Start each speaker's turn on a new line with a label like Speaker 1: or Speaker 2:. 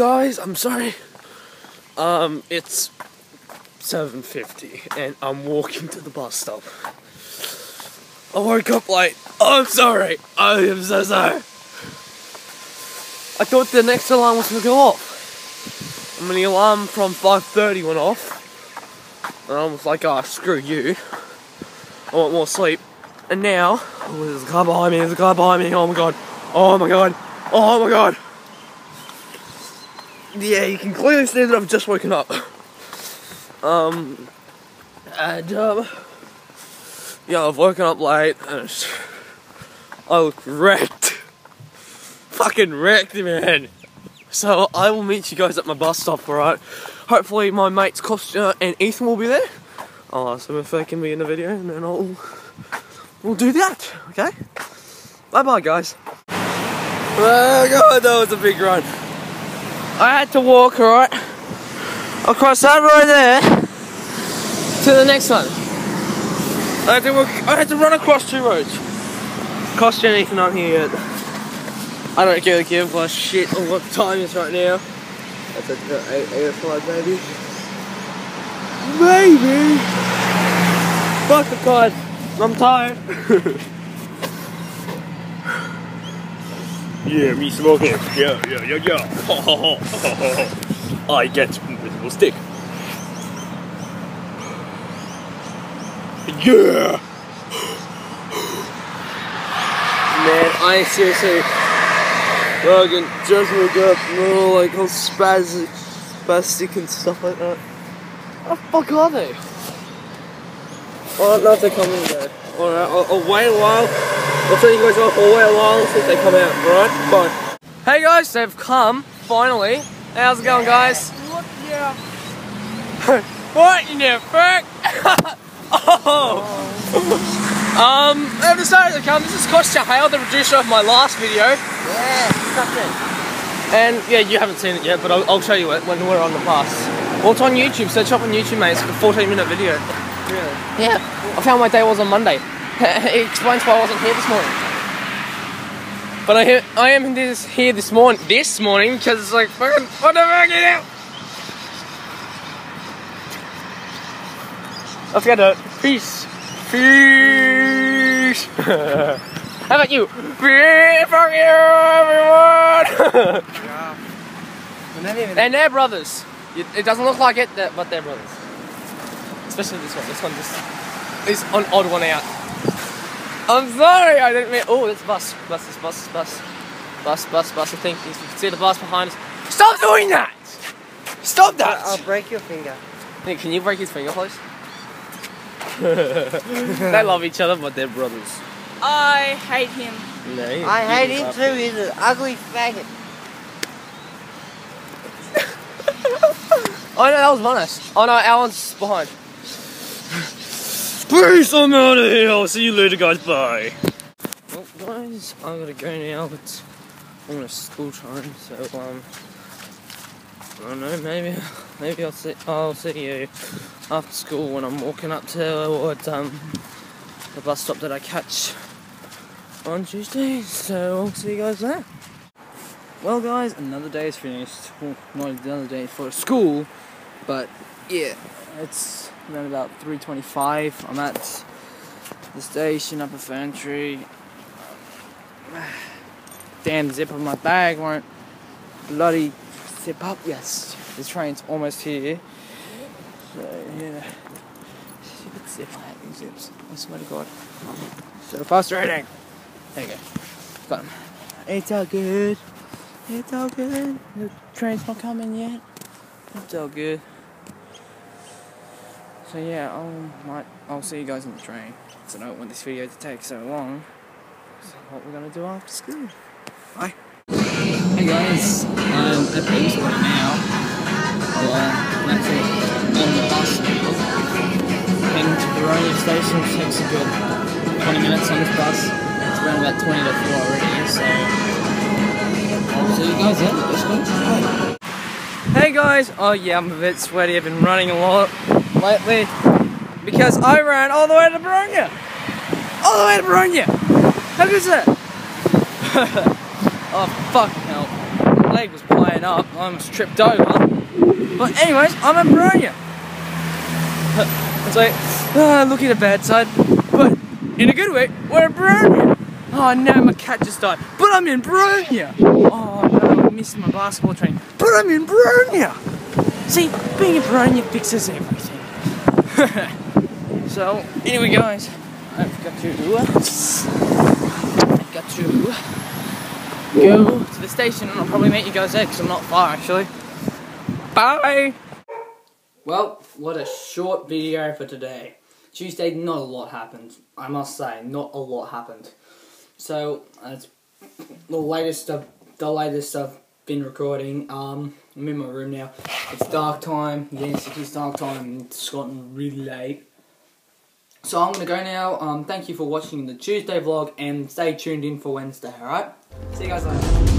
Speaker 1: guys, I'm sorry. Um, it's 7.50 and I'm walking to the bus stop. I woke up late. Oh, I'm sorry. I am so sorry. I thought the next alarm was gonna go off. And when the alarm from 5.30 went off, and I was like, oh, screw you. I want more sleep. And now, oh, there's a car behind me, there's a car behind me, oh my god. Oh my god. Oh my god. Yeah, you can clearly see that I've just woken up. Um, and, um, yeah, I've woken up late and I look wrecked. Fucking wrecked, man. So I will meet you guys at my bus stop, alright? Hopefully my mates Costa and Ethan will be there. I'll ask them if they can be in the video and then I'll we'll do that, okay? Bye bye guys. Oh god, that was a big run. I had to walk, alright? Across that road there to the next one. I had to walk, I had to run across two roads. Costa and Ethan aren't here yet. I don't really give a shit on what time is right now. That's at 8, 8 o'clock maybe. Maybe. Fuck the card. I'm tired.
Speaker 2: Yeah, me smoking. Yeah, yeah, yeah, yeah. I get invisible stick. Yeah.
Speaker 1: Man, I seriously fucking just woke up all like all spastic, spastic and stuff like that. What the fuck are they? Know if they're coming though. Alright, I'll, I'll wait a while. I'll turn you guys off. I'll wait a while and see if they come out. Alright, bye. Hey guys, they've come finally. How's it going, guys?
Speaker 3: Look, yeah.
Speaker 1: what in the fuck? oh. um, they've decided to come. This is Costa Hale, the producer of my last video.
Speaker 3: Yeah, something.
Speaker 1: And yeah, you haven't seen it yet, but I'll, I'll show you it when we're on the bus. Well, it's on YouTube. Search up on YouTube, mate. It's like a 14 minute video.
Speaker 3: Really?
Speaker 1: Yeah. I found my day was on Monday. it explains why I wasn't here this morning. But I, hear, I am this, here this morning. This morning because it's like fucking what the fuck get out. Let's get it. Peace. Peace. How about you? Peace. Fuck you, everyone.
Speaker 3: Yeah. We're not even.
Speaker 1: And they're brothers. It it doesn't look like it, but they're brothers. Especially this one. This one just is an odd one out. I'm sorry, I didn't mean. Oh, it's a bus. Bus, this bus, bus. Bus, bus, bus. I think you can see the bus behind us. Stop doing that! Stop that!
Speaker 3: I'll break your finger.
Speaker 1: Hey, can you break his finger, please? they love each other, but they're brothers.
Speaker 4: I hate him.
Speaker 1: No, you-
Speaker 3: I
Speaker 1: you
Speaker 3: hate him
Speaker 1: laugh.
Speaker 3: too. He's an ugly faggot.
Speaker 1: Oh no, that was Monas. Oh no, Alan's behind. Peace, I'm out of here. I'll see you later, guys. Bye. Well, guys, I'm gonna go now. But I'm on a school time, so um, I don't know. Maybe, maybe I'll see. I'll see you after school when I'm walking up to what um the bus stop that I catch on Tuesday. So I'll see you guys there. Well, guys, another day is finished. Well, not another day for school, but yeah, it's around about 3:25. I'm at the station, Upper Ferntree. Damn zip of my bag won't bloody zip up. Yes, the train's almost here. So yeah, stupid zip, I these zips. I swear to God. So frustrating. There you go. Got 'em. It's all good. It's all good. The train's not coming yet. It's all good. So yeah, um, I'll might I'll see you guys on the train. So I don't want this video to take so long. So what we're gonna do after school. Bye. Hey guys, I'm at Bayswater now. Well, uh, actually on the bus heading to the Ronia station, which takes a good 20 minutes on this bus. It's around about 20 to 4 already, so I'll see you guys then. Let's go. Hey guys! Oh yeah, I'm a bit sweaty. I've been running a lot lately because I ran all the way to Boronia. All the way to Boronia. How is that? oh fuck hell!
Speaker 5: My leg was playing up. I almost tripped over. But anyways, I'm in Boronia. It's like, ah, look at the bad side. But in a good way, we're a Boronia. Oh no, my cat just died. But I'm in Boronia. Oh no, I'm missing my basketball training. But I'm in Boronia. See, being in Boronia fixes everything. so, anyway guys, I've got to, I've got to go to the station and I'll probably meet you guys there because I'm not far actually. Bye! Well, what a short video for today. Tuesday, not a lot happened. I must say, not a lot happened. So, it's the latest of the latest I've been recording. Um, I'm in my room now. It's dark time. Yes, it is dark time. It's gotten really late. So I'm gonna go now. Um, thank you for watching the Tuesday vlog and stay tuned in for Wednesday. All right. See you guys later.